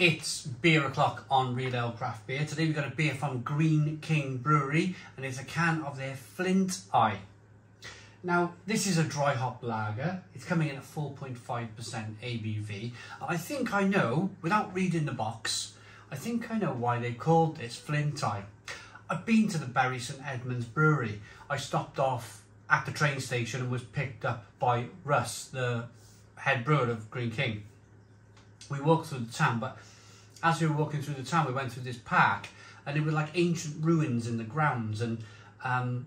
It's beer o'clock on Real Ale Craft Beer. Today we've got a beer from Greene King Brewery and it's a can of their Flint Eye. Now, this is a dry hop lager. It's coming in at 4.5% ABV. I think I know, without reading the box, I think I know why they called this Flint Eye. I've been to the Bury St Edmunds Brewery. I stopped off at the train station and was picked up by Russ, the head brewer of Greene King. We walked through the town, but as we were walking through the town, we went through this park, and it was like ancient ruins in the grounds. And um,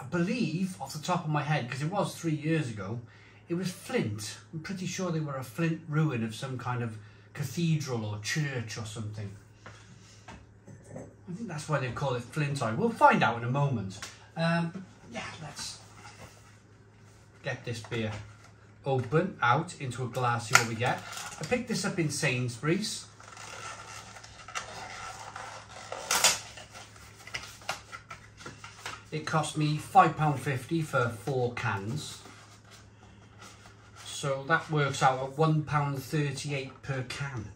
I believe, off the top of my head, because it was three years ago, it was Flint. I'm pretty sure they were a Flint ruin of some kind of cathedral or church or something. I think that's why they call it Flint Eye. We'll find out in a moment. Um, yeah, let's get this beer open out into a glass, see what we get. I picked this up in Sainsbury's. It cost me £5.50 for four cans. So that works out at £1.38 per can.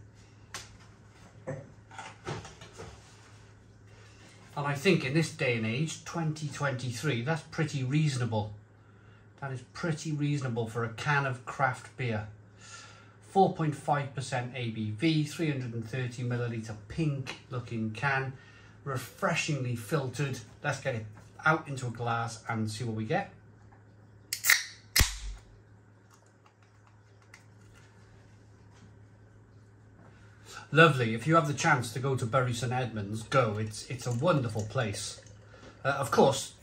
And I think in this day and age, 2023, that's pretty reasonable. That is pretty reasonable for a can of craft beer. 4.5% ABV, 330 milliliter pink looking can, refreshingly filtered. Let's get it out into a glass and see what we get. Lovely. If you have the chance to go to Bury St Edmunds, go. It's it's a wonderful place. Uh, of course,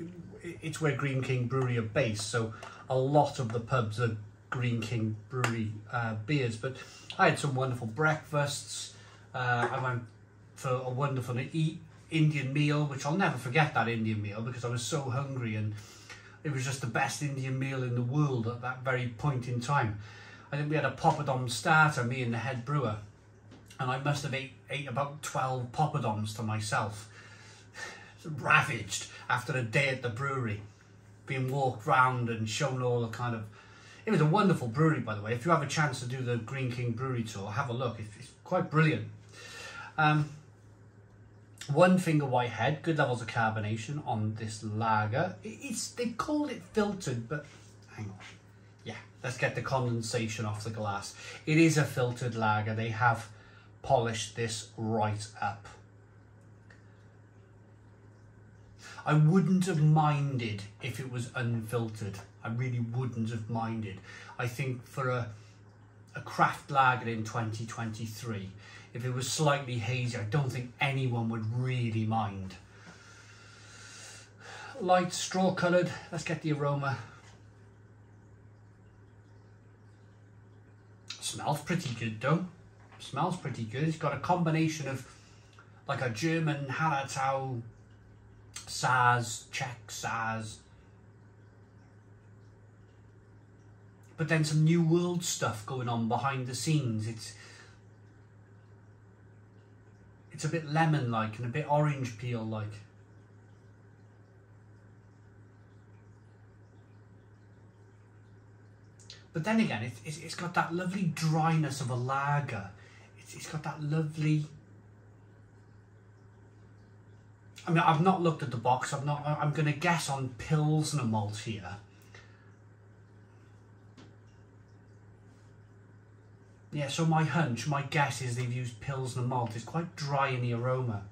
it's where Greene King Brewery are based, so a lot of the pubs are Greene King Brewery uh, beers. But I had some wonderful breakfasts. Uh, I went for a wonderful eat Indian meal, which I'll never forget that Indian meal because I was so hungry and it was just the best Indian meal in the world at that very point in time. I think we had a poppadom starter, me and the head brewer, and I must have ate, ate about 12 poppadoms to myself. Ravaged after a day at the brewery, being walked round and shown all the kind of. It was a wonderful brewery, by the way. If you have a chance to do the Greene King Brewery tour, have a look. It's, quite brilliant. Um, one finger white head, good levels of carbonation on this lager. It's they called it filtered, but hang on. Yeah, let's get the condensation off the glass. It is a filtered lager. They have polished this right up. I wouldn't have minded if it was unfiltered. I really wouldn't have minded. I think for a a craft lager in 2023, if it was slightly hazy, I don't think anyone would really mind. Light straw coloured, let's get the aroma. Smells pretty good though. Smells pretty good. It's got a combination of like a German Hallertau, Saaz, Czech Saaz, but then some new world stuff going on behind the scenes. It's it's a bit lemon like and a bit orange peel like. But then again, it, it's, it's got that lovely dryness of a lager. It's, got that lovely. I mean, I've not looked at the box. I'm not. I'm going to guess on Pilsner malt here. Yeah, so my hunch, my guess is they've used Pilsner malt. It's quite dry in the aroma.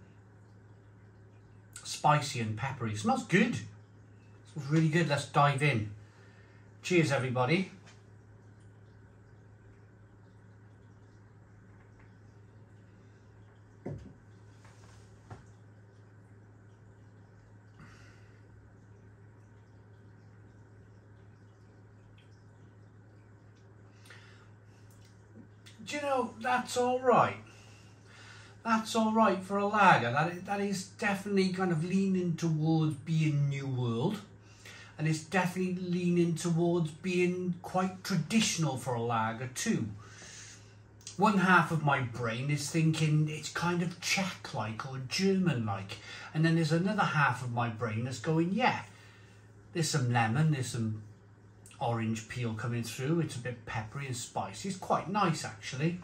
Spicy and peppery. It smells good. It smells really good. Let's dive in. Cheers, everybody. Do you know, that's all right. That's all right for a lager. That is, that is definitely kind of leaning towards being New World. And it's definitely leaning towards being quite traditional for a lager too. One half of my brain is thinking it's kind of Czech-like or German-like. And then there's another half of my brain that's going, yeah, there's some lemon, there's some orange peel coming through. It's a bit peppery and spicy. It's quite nice actually.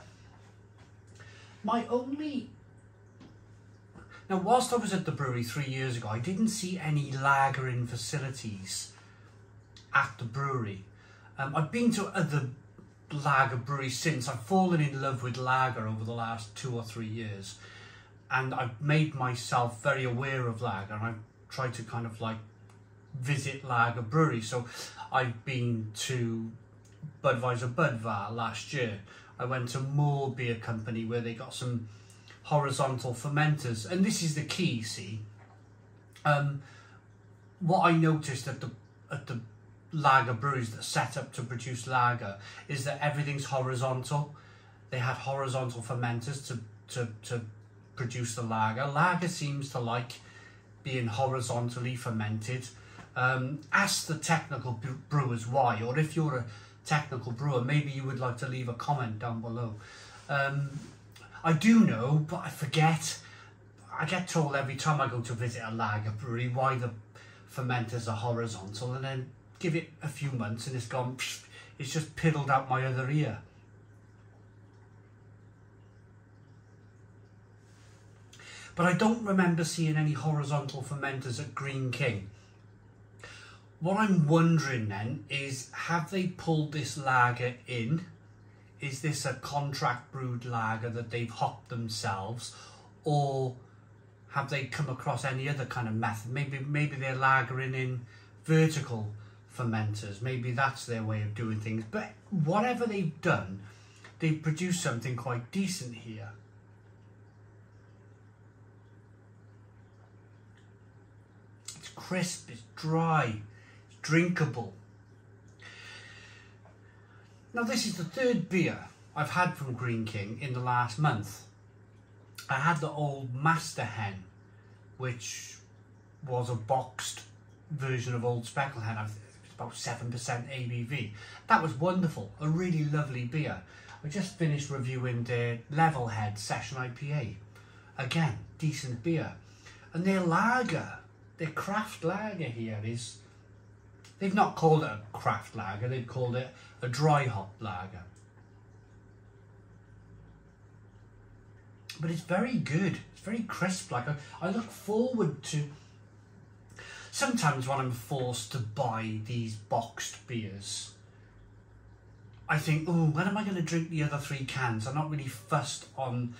My only now, whilst I was at the brewery three years ago, I didn't see any lagering facilities at the brewery. Um, I've been to other lager breweries since. I've fallen in love with lager over the last two or three years, and I've made myself very aware of lager, and I've tried to kind of like visit lager breweries. So, I've been to Budweiser Budvar last year. I went to Moor Beer Company where they got some horizontal fermenters. And this is the key, see. Um, what I noticed at the at the lager breweries that set up to produce lager is that everything's horizontal. They had horizontal fermenters to, to, to produce the lager. Lager seems to like being horizontally fermented. Um, ask the technical brewers why, or if you're a technical brewer, maybe you would like to leave a comment down below. Um, I do know, but I forget. I get told every time I go to visit a lager brewery why the fermenters are horizontal, and then give it a few months and it's gone. It's just piddled out my other ear. But I don't remember seeing any horizontal fermenters at Greene King. What I'm wondering then is, have they pulled this lager in? Is this a contract brewed lager that they've hopped themselves? Or have they come across any other kind of method? Maybe maybe they're lagering in vertical fermenters. Maybe that's their way of doing things. But whatever they've done they've produced something quite decent here. It's crisp it's dry drinkable now this is the third beer I've had from Greene King in the last month. I had the old Master Hen, which was a boxed version of Old Speckled Hen. It's about 7% ABV. That was wonderful, a really lovely beer. I just finished reviewing the Level Head Session IPA. Again, decent beer. And their lager, their craft lager here is They've not called it a craft lager, they've called it a dry hop lager. But it's very good. It's very crisp. Like I, I look forward to. Sometimes when I'm forced to buy these boxed beers, I think, oh, when am I going to drink the other three cans? I'm not really fussed on.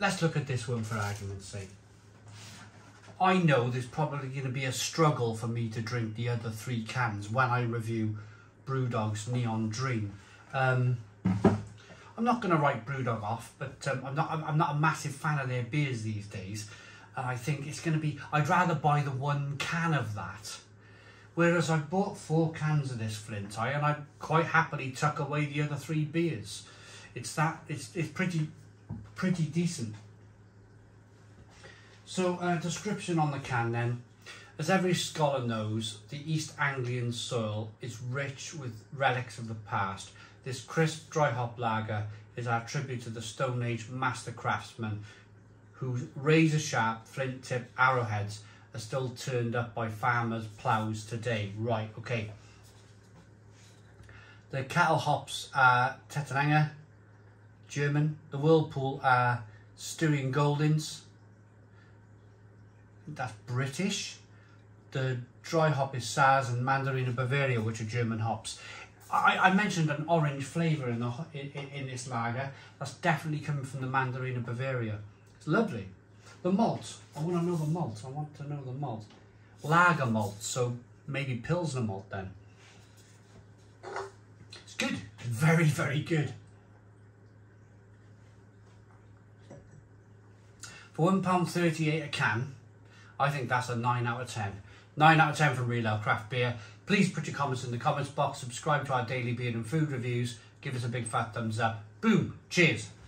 Let's look at this one for argument's sake. I know there's probably going to be a struggle for me to drink the other three cans when I review Brewdog's Neon Dream. Um, I'm not going to write Brewdog off, but um, I'm not. I'm not a massive fan of their beers these days, and I think it's going to be. I'd rather buy the one can of that, whereas I bought four cans of this Flint Eye, and I quite happily tuck away the other three beers. It's that. It's it's pretty, pretty decent. So, a uh, description on the can then. As every scholar knows, the East Anglian soil is rich with relics of the past. This crisp dry hop lager is our tribute to the Stone Age master craftsmen whose razor sharp flint tip arrowheads are still turned up by farmers' ploughs today. Right, okay. The kettle hops are Tettnanger, German. The whirlpool are Styrian Goldings, that's British. The dry hop is Saaz and Mandarina Bavaria, which are German hops. I, I mentioned an orange flavour in, the, in, in this lager. That's definitely coming from the Mandarina Bavaria. It's lovely. The malt, I want to know the malt. I want to know the malt. Lager malt, so maybe Pilsner malt then. It's good. Very, very good. For £1.38 a can, I think that's a 9 out of 10. 9 out of 10 from Real Ale Craft Beer. Please put your comments in the comments box, subscribe to our daily beer and food reviews, give us a big fat thumbs up. Boom, cheers.